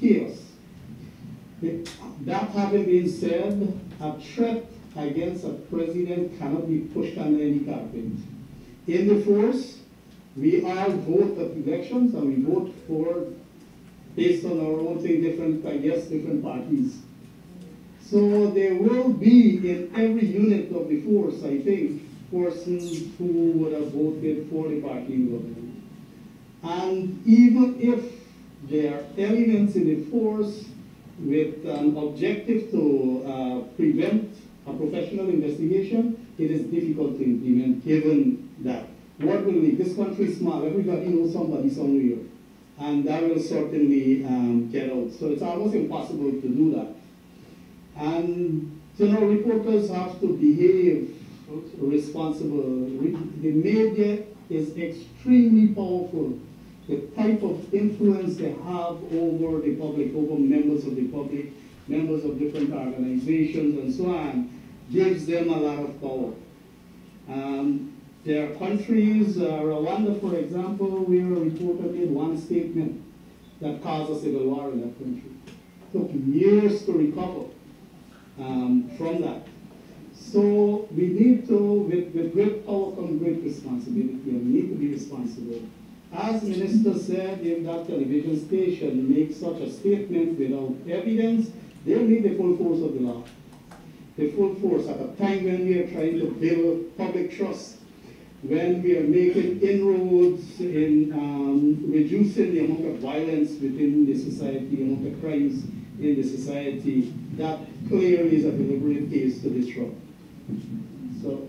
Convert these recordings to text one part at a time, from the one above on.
Chaos. That having been said, a threat against a president cannot be pushed under any carpet. In the force, we all vote at elections and we vote for, based on our own thing, different, I guess, different parties. So there will be in every unit of the force, I think, persons who would have voted for the party government. And even if there are elements in the force with an objective to uh, prevent a professional investigation, it is difficult to implement given that. What will we, this country small, everybody knows somebody somewhere, and that will certainly um, get out. So it's almost impossible to do that. And, you know, reporters have to behave responsible. The media is extremely powerful the type of influence they have over the public, over members of the public, members of different organizations and so on, gives them a lot of power. Um, there are countries, uh, Rwanda for example, where a reporter made one statement that caused a civil war in that country. It took years to recover um, from that. So we need to, with, with great power comes great responsibility, and we need to be responsible. As Minister said, in that television station make such a statement without evidence, they need the full force of the law. The full force at a time when we are trying to build public trust, when we are making inroads in um, reducing the amount of violence within the society, the amount of crimes in the society, that clearly is a deliberate case to disrupt. So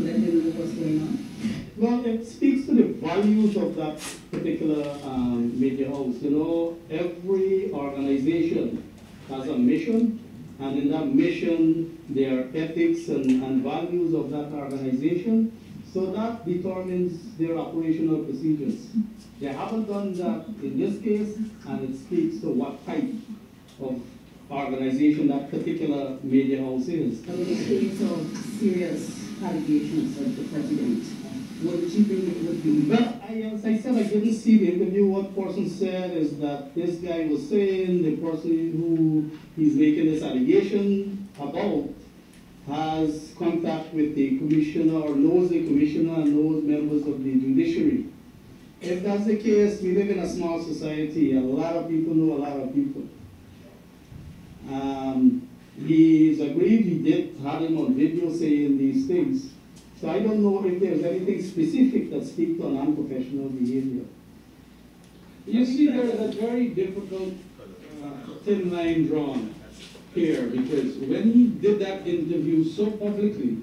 them know what's going on? Well, it speaks to the values of that particular um, media house. You know, every organization has a mission, and in that mission, there are ethics and, and values of that organization. So that determines their operational procedures. They haven't done that in this case, and it speaks to what type of organization that particular media house is. In the case of serious allegations of the president, what did you think it would be? Well, I, as I said, I didn't see the interview. What person said is that this guy was saying the person who he's making this allegation about has contact with the commissioner or knows the commissioner and knows members of the judiciary. If that's the case, we live in a small society. A lot of people know a lot of people. Um, he's agreed, he did have him on video saying these things. So I don't know if there's anything specific that speaks to unprofessional behavior. You see, there is a very difficult uh, thin line drawn here because when he did that interview so publicly,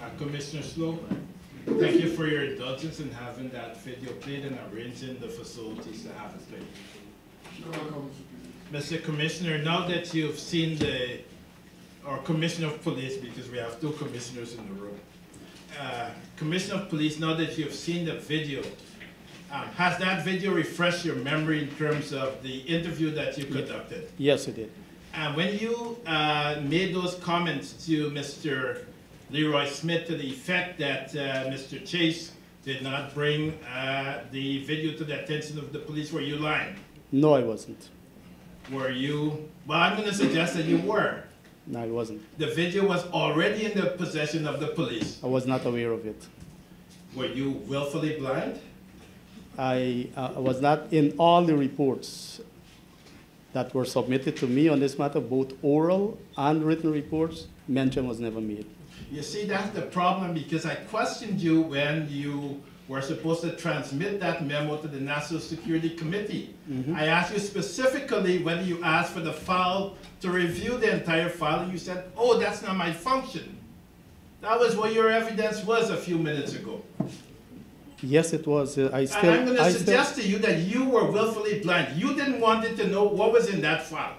uh, Commissioner Slowe, thank you for your indulgence in having that video played and arranging the facilities to have it played. Mr. Commissioner, now that you've seen the, or Commissioner of Police, because we have two commissioners in the room. Uh, Commissioner of Police, now that you've seen the video, um, has that video refreshed your memory in terms of the interview that you conducted? Yes, it did. And when you uh, made those comments to Mr. Leroy Smith to the effect that uh, Mr. Chase did not bring uh, the video to the attention of the police, were you lying? No, I wasn't. Were you, well, I'm gonna suggest that you were. No, I wasn't. The video was already in the possession of the police. I was not aware of it. Were you willfully blind? I uh, was not in all the reports that were submitted to me on this matter, both oral and written reports, mention was never made. You see, that's the problem because I questioned you when you were supposed to transmit that memo to the National Security Committee. Mhm. I asked you specifically whether you asked for the file to review the entire file, and you said, oh, that's not my function. That was what your evidence was a few minutes ago. Yes, it was. Uh, I and I'm I still- suggest to you that you were willfully blind. You didn't want it to know what was in that file.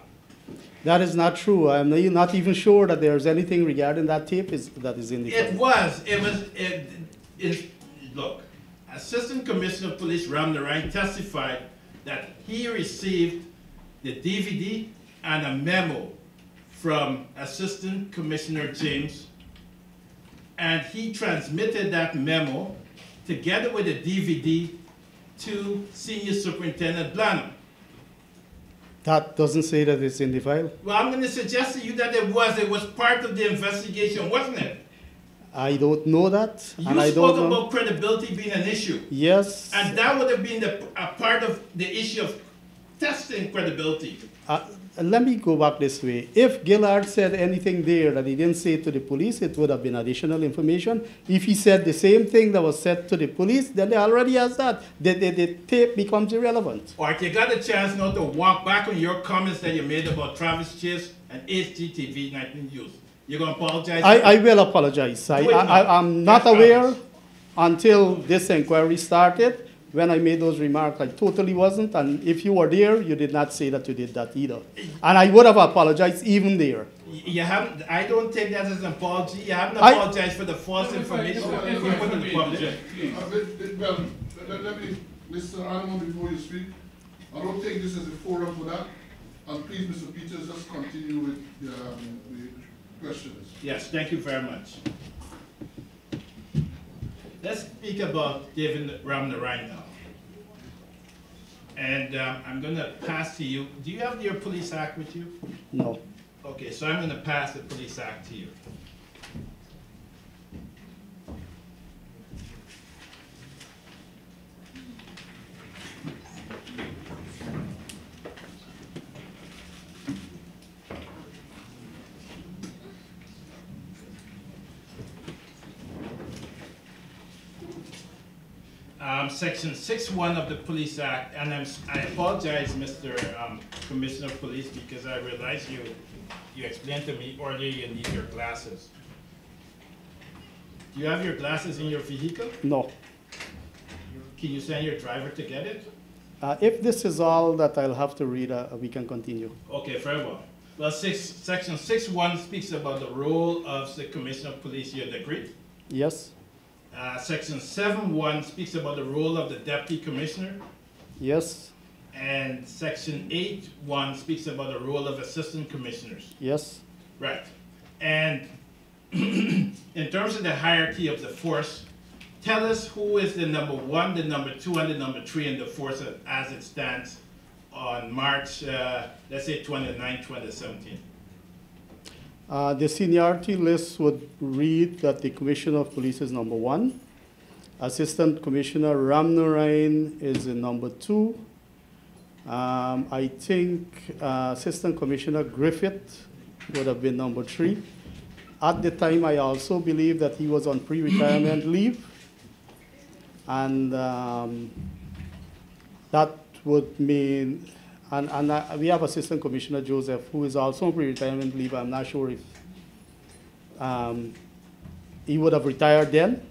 That is not true. I'm not- not even sure that there's anything regarding that tape is, that is in the It was, it was, it, it, look, Assistant Commissioner of Police Ramnarine testified that he received the DVD and a memo from Assistant Commissioner James, and he transmitted that memo together with the DVD to Senior Superintendent Blanhum. That doesn't say that it's in the file. Well, I'm gonna suggest to you that it was, it was part of the investigation, wasn't it? I don't know that, and You I spoke about credibility being an issue. Yes, And that would have been the, a part of the issue of testing credibility. uh, let me go back this way. If Gillard said anything there that he didn't say to the police, it would have been additional information. If he said the same thing that was said to the police, then they already has that. The, the, the tape becomes irrelevant. Or if you got a chance now to walk back on your comments that you made about Travis Chase and HGTV 19 News, you're gonna apologize? I, I will apologize. I, Do it now. I, I'm not aware promise. until this inquiry started. When I made those remarks, I totally wasn't. And if you were there, you did not say that you did that either. And I would have apologized even there. You haven't, I don't take that as an apology. You haven't I- apologized for the false information that you put in the public. Uh, but- but, Well, let, let me, Mr. Animal, before you speak, I don't take this as a forum for that. And please, Mr. Pieters, just continue with the, um, the questions. Yes, thank you very much. Let's speak about David Ramnarine now. And um, I'm gonna pass to you, do you have your police act with you? No. Okay, so I'm gonna pass the police act to you. Um, section 6.1 of the Police Act, and I'm, I apologize, Mr. um, Commissioner of Police, because I realize you, you explained to me earlier you need your glasses. Do you have your glasses in your vehicle? No. Can you send your driver to get it? Uh, if this is all that I'll have to read, uh, we can continue. Okay, very well. Well, six, section 6.1 speaks about the role of the Commissioner of Police, you agree? Yes? Uh, section seven one speaks about the role of the Deputy Commissioner. Yes? And section eight one speaks about the role of Assistant Commissioners. Yes? Right. And in terms of the hierarchy of the force, tell us who is the number one, the number two, and the number three in the force as it stands on March, uh, let's say 29, 2017. Uh, the seniority list would read that the Commissioner of Police is number one. Assistant Commissioner Ramnarine is in number two. Um, I think uh, Assistant Commissioner Griffith would have been number three. At the time, I also believe that he was on pre-retirement leave. And um, that would mean, and, and uh, we have Assistant Commissioner Joseph, who is also on pre-retirement leave. I'm not sure if um, he would have retired then.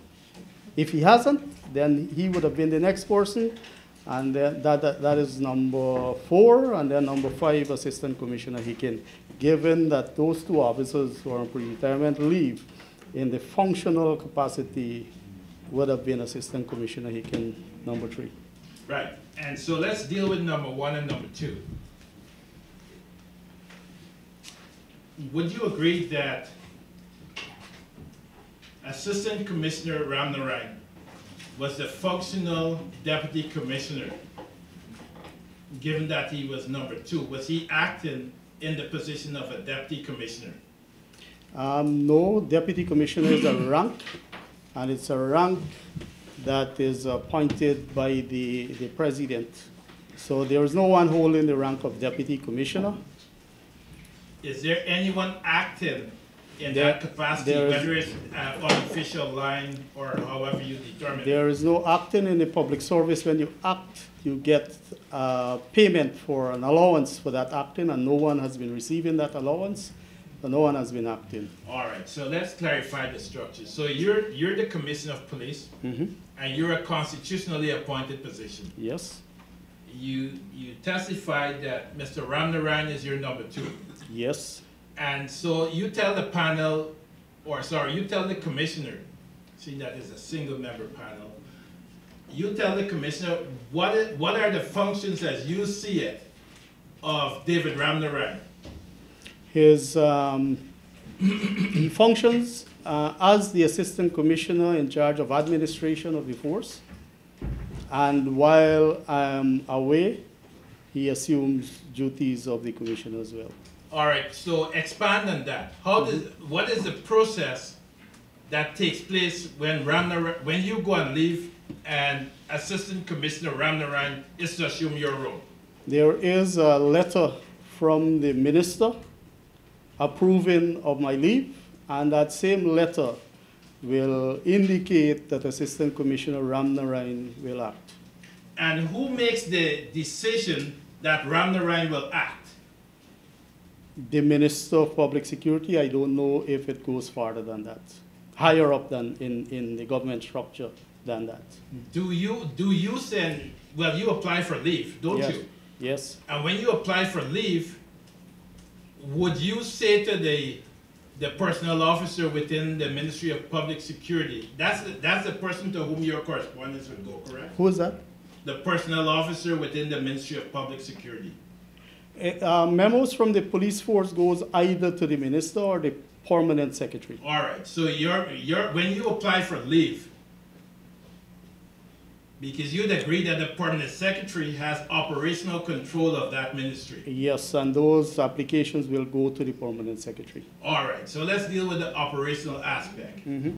If he hasn't, then he would have been the next person. And then that, that, that is number four, and then number five, Assistant Commissioner Hicken. Given that those two officers who are on pre-retirement leave, in the functional capacity, would have been Assistant Commissioner Hicken, number three. Right. And so let's deal with number one and number two. Would you agree that Assistant Commissioner Ramnarine was the functional deputy commissioner, given that he was number two? Was he acting in the position of a deputy commissioner? Um, no, deputy commissioner is a rank, and it's a rank that is appointed by the, the president. So there is no one holding the rank of deputy commissioner. Is there anyone acting in There- that capacity, there is- whether it's uh, on official line or however you determine? it? There is no acting in the public service. When you act, you get uh, payment for an allowance for that acting, and no one has been receiving that allowance, so no one has been acting. All right, so let's clarify the structure. So you're, you're the commissioner of police, Mhm. and you're a constitutionally appointed position. Yes, You, you testified that Mr. Ramnarine is your number two. Yes, And so you tell the panel, or sorry, you tell the commissioner, see that is a single member panel. You tell the commissioner, what is, what are the functions as you see it of David Ramnarine? His, um, he functions uh, as the Assistant Commissioner in charge of administration of the force. And while I'm away, he assumes duties of the Commissioner as well. All right, so expand on that. How does, what is the process that takes place when Ramnarine, when you go and leave and Assistant Commissioner Ramnarine is to assume your role? There is a letter from the minister approving of my leave, and that same letter will indicate that Assistant Commissioner Ramnarine will act. And who makes the decision that Ramnarine will act? The Minister of Public Security, I don't know if it goes farther than that, higher up than in, in the government structure than that. Do you, do you send, well, you apply for leave, don't Yes. you? Yes, And when you apply for leave, would you say to the, the personnel officer within the Ministry of Public Security, that's, the- that's the person to whom your correspondence would go, correct? who is that? The personnel officer within the Ministry of Public Security. Eh, uh, Memos from the police force goes either to the minister or the permanent secretary. All right, so you're, you're, when you apply for leave, because you'd agree that the permanent secretary has operational control of that ministry. Yes, and those applications will go to the permanent secretary. All right, so let's deal with the operational aspect. Mm-hmm.